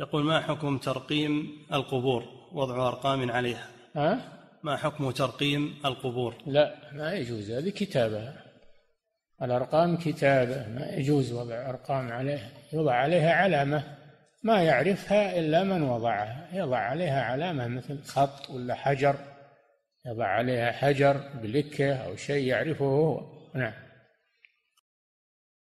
يقول ما حكم ترقيم القبور؟ وضع أرقام عليها. ها؟ ما حكم ترقيم القبور؟ لا ما يجوز. هذه كتابة. الأرقام كتابة. ما يجوز وضع أرقام عليها. يوضع عليها علامة. ما يعرفها إلا من وضعها. يضع عليها علامة مثل خط ولا حجر. يضع عليها حجر بلكة أو شيء يعرفه هو. نعم.